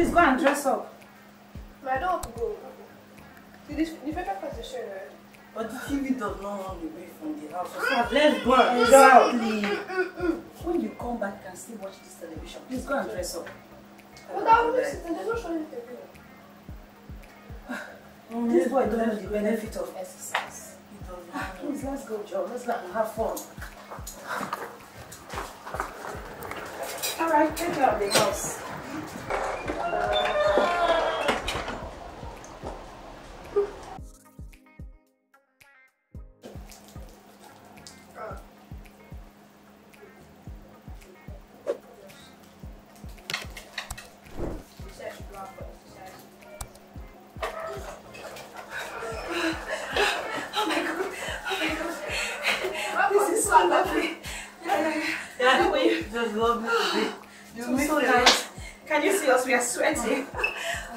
Why? Please go and dress up. But I don't want to go. See, this, the favorite part is showing already. But the TV does not run away from the house. So ah! let's go and Exactly. Mm, mm, mm. When you come back, you can still watch this television. Please go and dress up. But that will be sitting. There's no showing the TV. This boy don't know the benefit of exercise. It does Ah, not. Please, let's go, Joe. Let's go and have fun. All right, take care of the house. So, miss so it. nice. Can you see us? We are sweating.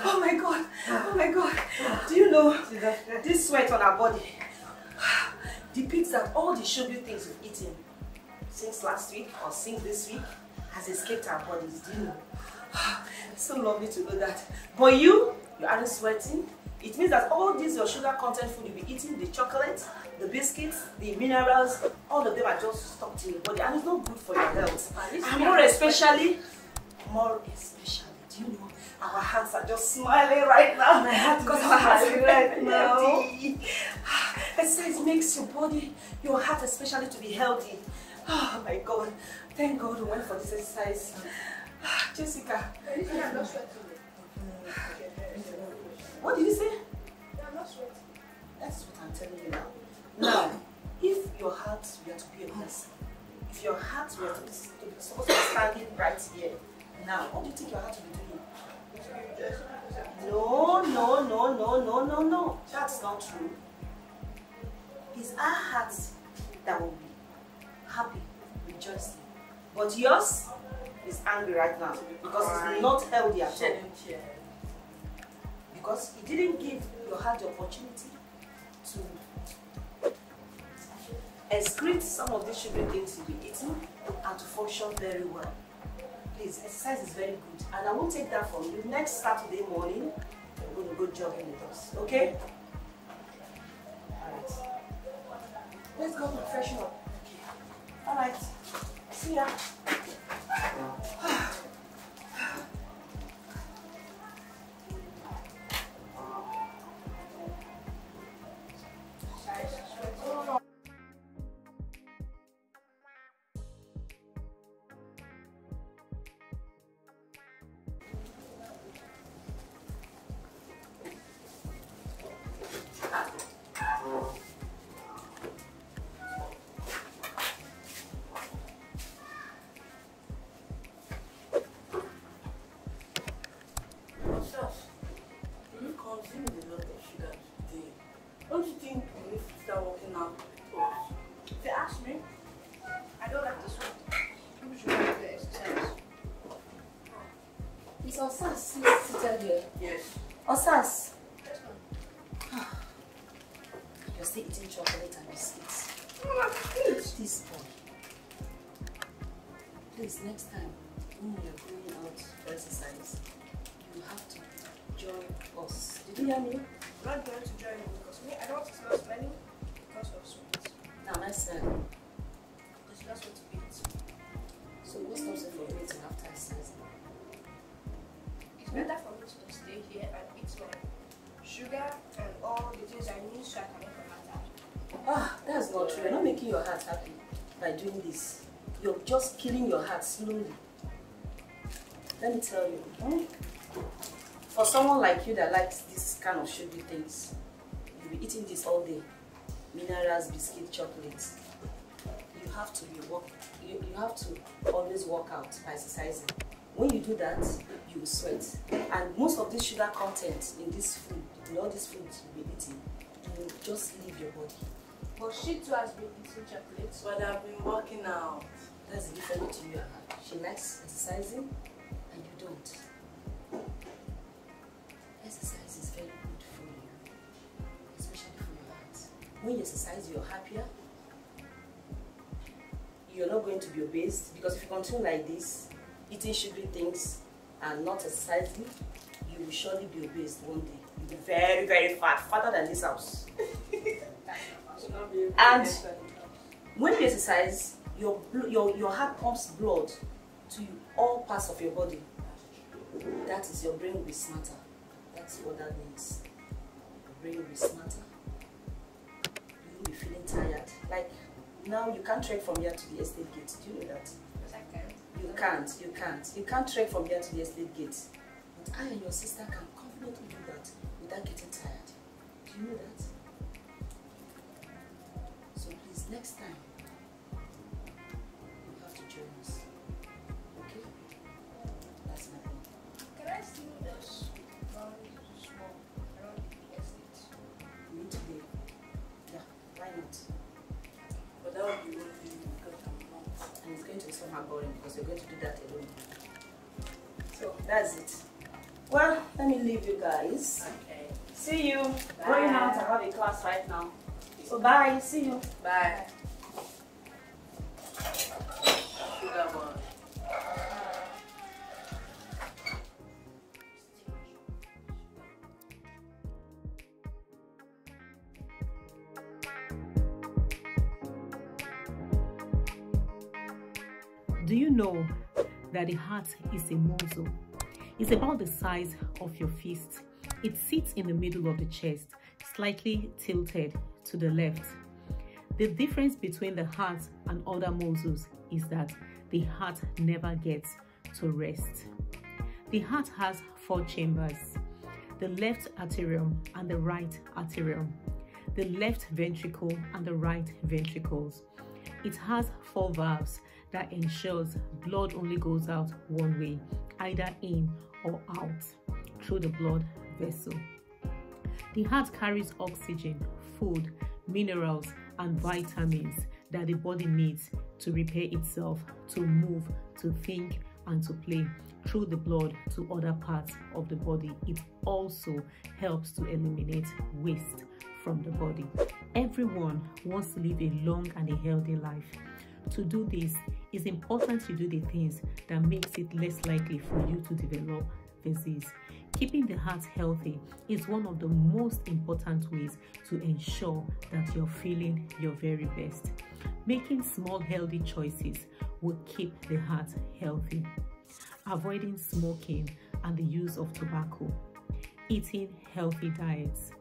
Oh my god. Oh my god. Do you know this sweat on our body depicts that all the sugary things we've eaten since last week or since this week has escaped our bodies. Do you know? So lovely to know that. But you, you aren't sweating. It means that all these your sugar content food you'll be eating, the chocolate, the biscuits, the minerals, all of them are just stuck in your body and it's not good for your health. And more especially, more especially, do you know, our hands are just smiling right now. My heart is because our hands smiling are right now. healthy. Exercise makes your body, your heart especially to be healthy. Oh my God. Thank God we went for this exercise. Jessica, At least I'm not sweating. what did you say? I'm not sweating. That's what I'm telling you now. Now, if your heart were to be a person, if your heart were to be, to be supposed to be standing right here, now, what do you think your heart will be doing? No, no, no, no, no, no, no. That's not true. It's our hearts that will be happy, rejoicing. But yours is angry right now because it's not healthy at all. Because it didn't give your heart the opportunity to excrete some of these sugary things you've been eating and to function very well. Please, exercise is very good. And I won't take that from you. Next Saturday morning, we're going to go jogging with us. Okay? Alright. Let's go and freshen up. Alright. See ya. Ah. I don't like to sweat. People should go to exercise. Is Osas seated? Yes. Osas, Yes, you're ah. still eating chocolate and biscuits. Mama, please. This boy. Please, next time when you're going out for exercise, you have to join us. Did you hear me? I'm not going to join you because me, I don't want to because of sweat. Now. Because that's what. So, what stops you from eating after exercising? It's better for me to just stay here and eat my sugar and all the things I need so I can make my heart happy. Ah, that's not true. You're not making your heart happy by doing this. You're just killing your heart slowly. Let me tell you, hmm? for someone like you that likes this kind of sugary things, you'll be eating this all day. Minerals, biscuit, chocolates. You have to be work. You, you have to always work out by exercising. When you do that, you will sweat. And most of this sugar content in this food, in all these foods you'll be eating, will just leave your body. But she too has been eating chocolates. But I've been working out. That's the difference between you and her. She likes exercising and you don't. Exercise is very good for you, especially for your heart. When you exercise, you're happier. You're not going to be obese because if you continue like this, eating sugary things and not exercising, you will surely be obese one day. You'll be very, very fat, fatter than this house. And when you exercise, your, your, your heart pumps blood to all parts of your body. That is your brain will be smarter. That's what that means. Your brain will be smarter. You will be feeling tired. Like now you can't trek from here to the estate gate. Do you know that? You can't, you can't. You can't trek from here to the estate gate. But I and your sister can confidently do that without getting tired. Do you know that? So please, next time, you have to join us. Because you're going to do that alone. So that's it. Well, let me leave you guys. Okay. See you. Bye. Going out. I have a class right now. So bye. See you. Bye. Do you know that the heart is a muscle? It's about the size of your fist. It sits in the middle of the chest, slightly tilted to the left. The difference between the heart and other muscles is that the heart never gets to rest. The heart has four chambers the left atrium and the right atrium, the left ventricle and the right ventricles. It has four valves that ensures blood only goes out one way, either in or out through the blood vessel. The heart carries oxygen, food, minerals, and vitamins that the body needs to repair itself, to move, to think, and to play through the blood to other parts of the body. It also helps to eliminate waste from the body. Everyone wants to live a long and a healthy life. To do this, it's important you do the things that makes it less likely for you to develop disease. Keeping the heart healthy is one of the most important ways to ensure that you're feeling your very best. Making small healthy choices will keep the heart healthy. Avoiding smoking and the use of tobacco. Eating healthy diets.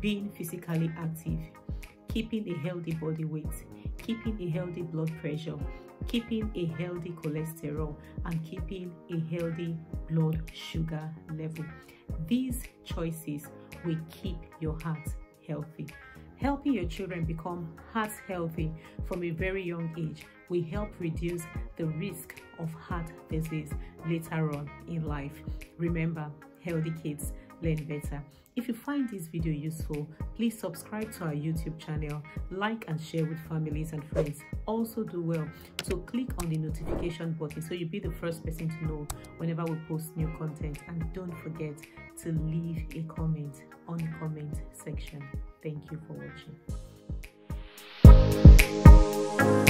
Being physically active. Keeping a healthy body weight. Keeping a healthy blood pressure. Keeping a healthy cholesterol and keeping a healthy blood sugar level. These choices will keep your heart healthy. Helping your children become heart healthy from a very young age will help reduce the risk of heart disease later on in life. Remember, healthy kids learn better. If you find this video useful, please subscribe to our YouTube channel, like and share with families and friends. Also do well to click on the notification button so you'll be the first person to know whenever we post new content. And don't forget to leave a comment on the comment section. Thank you for watching.